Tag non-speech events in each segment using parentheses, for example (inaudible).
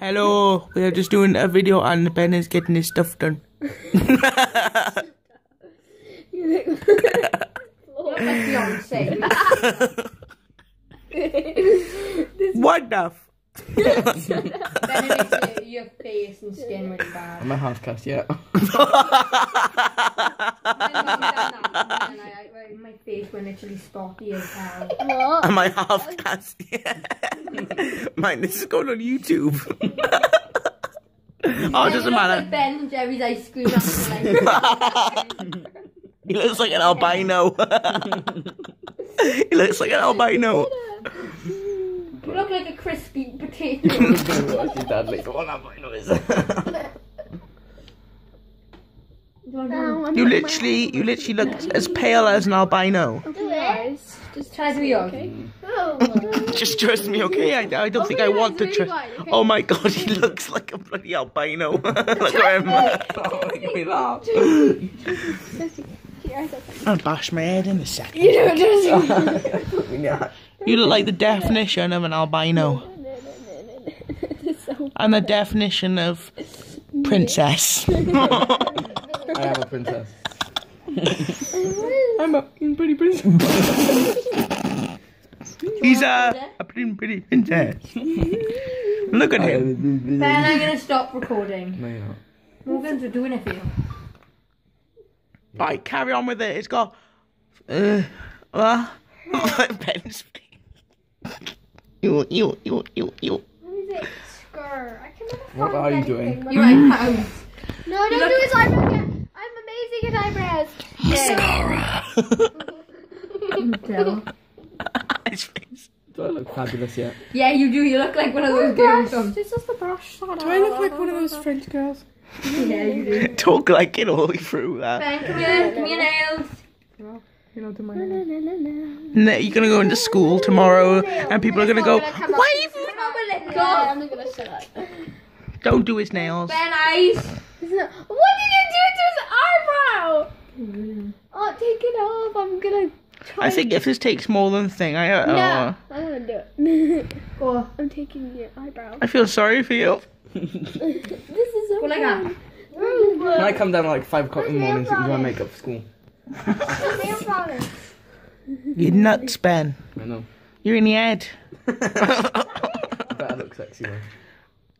Hello, we are just doing a video and Ben is getting his stuff done. You look Look like (laughs) (laughs) (laughs) what the? F- Benedict, (laughs) your face and skin really bad. I'm a half cast, yeah. Mine wasn't done that, and I- I- My face went literally spotty as hell. what? Am I half cast? Yeah. Mine, this is going on YouTube. (laughs) oh, it doesn't matter. Like ben and Jerry's ice cream. (laughs) He looks like an albino. he looks like an albino. You look like a crispy potato. (laughs) What's dad like? What albino is (laughs) No, You literally, you literally look as pale as an albino. just trust me, okay? Oh. (laughs) Just trust me, okay? I, I don't oh, think I want to trust. really white, okay. Oh my god, he looks like a bloody albino. look at him. Oh, make me laugh. Keep your eyes open. I'll bash my head in a second. You know, just. yeah. (laughs) You look like the definition of an albino. (laughs) It's so And the definition of princess. (laughs) I am a princess. I'm a pretty princess. He's a, a pretty, pretty princess. Look at him. Ben, I'm gonna stop recording. No, you're not. Morgan's doing it for you. Right, carry on with it. It's got. Uh, uh, (laughs) Ben's. You, you, you, you, you. What is it? Scar. I can never What are you doing? What- You're right, pounds. (clears throat) No, don't do his eyebrows yet. I'm amazing at eyebrows. Tell. (laughs) (laughs) His face. Do I look fabulous yet? Yeah, you do. You look like one of those girls. From... This is the brush. Do I look like one of those French girls? Yeah, you do. Talk like it all the way through that. Ben, come here. Come here, nails. You know, do my And then you're gonna go into school tomorrow, and people are gonna go, Gonna come up- wave. God, I'm not gonna shut up. Don't do his nails. Ben, eyes. What did you do to his eyebrow? Oh, take it off. I'm gonna try. I think if this takes more than a thing, I, uh, No, I'm gonna do it. (laughs) Go. I'm taking your eyebrow. I feel sorry for you. This is so Go like that. When I come down at like 5 o'clock in the morning to do my makeup for school. You're nuts, Ben. I know. You're in the head. I bet I look sexy though.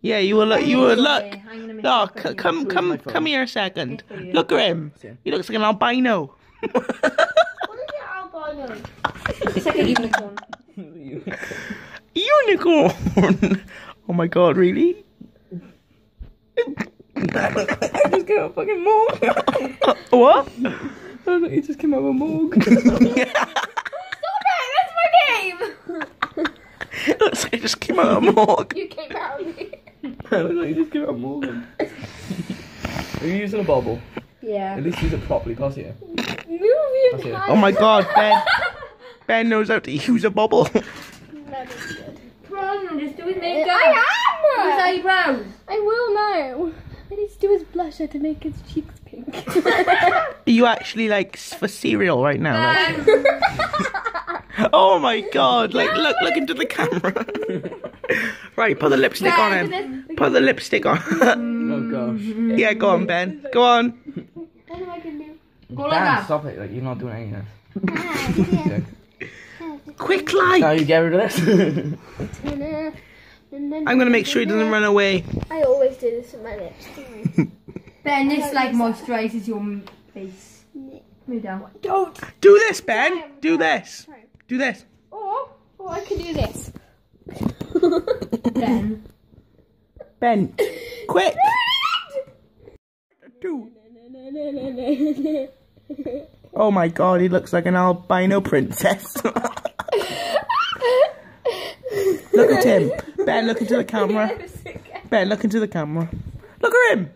Yeah, you will look. You will look. I'm gonna make Oh, c- come, come, come here a second. Look at him. He looks like an albino. What is an albino? It's like a unicorn. (laughs) Unicorn. (laughs) Oh my god, really? I just came out fucking morgue. (laughs) what? I don't know, you just came out of a morgue. (laughs) (laughs) Stop it! That's my game. looks like I just came out of a morgue. You came out of me. I don't know, you just came out of morgue. Are you using a bubble? Yeah. At least use it properly, pass it here. Move your That's it. hand. Oh my god, Ben. Ben knows how to use a bubble. That is good. Come on, just do his makeup. I Do his am. eyebrows. I will now. I need to do his blusher to make his cheeks pink. (laughs) Are you actually like for cereal right now? Like, (laughs) oh my god! Like, look, look into the camera. (laughs) right, put the lipstick on him. Put the lipstick on. Oh gosh. yeah, go on, Ben. Go on. what am I gonna do? go like Dan, that. stop it. Like, you're not doing any of this. Ah, yeah. Quick Now like. you get rid of this. I'm gonna make sure he doesn't run away. I always do this with my lips. (laughs) Ben, this like moisturizes your face. Move down. Don't. Do this, Ben. Do this. Do this. Or, or I can do this. Ben. (laughs) Ben. Quick. Do. (laughs) Oh my god, he looks like an albino princess. look at him. Ben, look into the (laughs) camera. Ben, look into the camera. Look at him.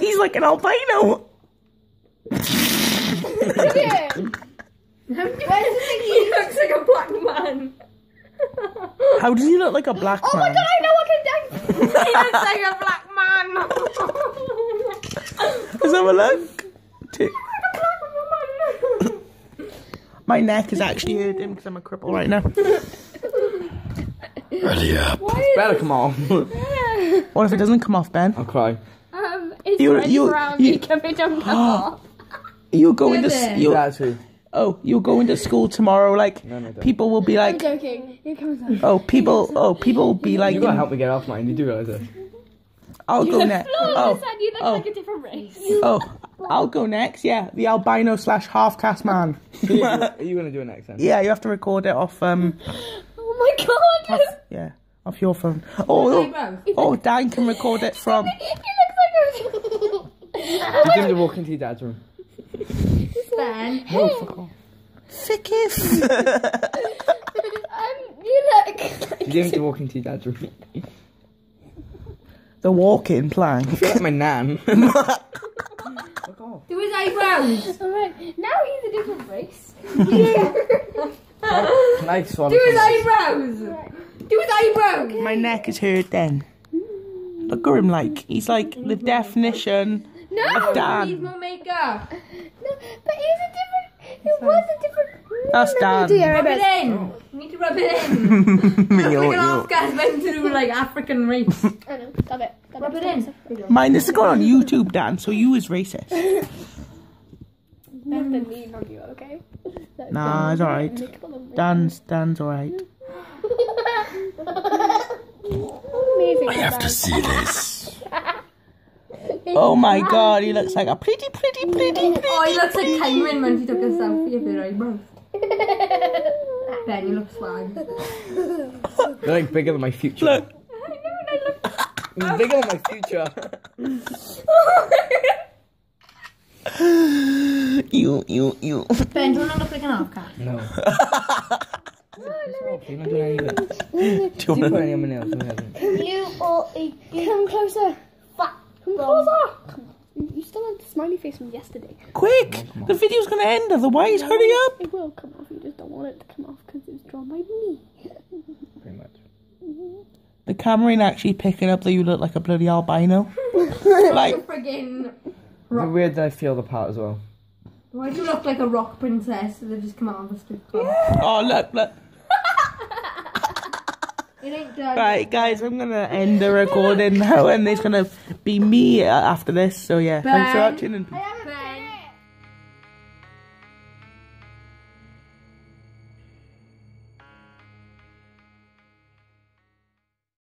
He's like an albino. (laughs) he looks like a black man. How does he look like a black man? Oh my god, I know what can dance. he looks like a black man. Let's have a look. My neck is actually hurting because I'm a cripple right now. (laughs) It's better come on. (laughs) What if it doesn't come off, Ben? I'll cry. Um, it's You- red you- brown you- makeup. It don't come (gasps) off. You're going into they? you. That's who. Oh, you go into school tomorrow. Like No, no, don't. people will be like. I'm like, joking. It comes off. oh, people, oh, people will be like, You gotta help me get off mine. You do realise it. I'll go next. Oh, and you look oh. like a different race. (laughs) oh, I'll go next. Yeah, the albino slash half caste man. Are you, are (laughs) you gonna do it next then? Yeah, you have to record it off. Um, (gasps) Oh my god! off, yeah, off your phone. Oh, oh, oh, Dan can record it from. (laughs) he looks like a. You didn't walk into your dad's room. Ben. Sickest. um, you look. You didn't have to walk into your dad's room. the walk-in plank. I feel like my nan. (laughs) Do his eyebrows. Alright, now he's a different race. (laughs) Can I swallow Do his some? eyebrows. Do his eyebrows. My neck is hurt. Then look at him like he's like the definition No, of Needs Dan. more makeup. no, but he's a different. It was a different. That's Dan. Rub it in. You need to rub it in. Like an Afghan went through like African race. (laughs) I know. Stop it. Stop Rub it in. Mine this is going on YouTube, Dan. So you is racist. Nothing mean on you, okay? (laughs) Nah, it's alright. Dan's Dan's alright. Amazing. I have to see this. (laughs) Oh my god, he looks like a pretty, pretty, pretty, pretty. Oh, he looks like Kynwyn when she took a selfie of her eyebrows. (laughs) Ben, you look swag. They're like bigger than my future. Look. They're bigger than my future. (laughs) You, you, you. Ben, do you want to look like an half-cat? No. You're not doing anything. Do you You put wanna- any on my nails? No, he hasn't. You or a come closer. Fuck. Come closer. Come. You still have the smiley face from yesterday. Quick! The video's gonna end otherwise. Hurry up! It will come off. You just don't want it to come off because it was drawn by me. Pretty much. The camera ain't actually picking up that you look like a bloody albino. (laughs) like, Friggin' Is it weird that I feel the part as well? Why do you look like a rock princess that just come out of a strip club? oh look, look. It ain't. Right, guys, I'm gonna end the recording now, and there's gonna be me after this. So yeah, thanks for watching and.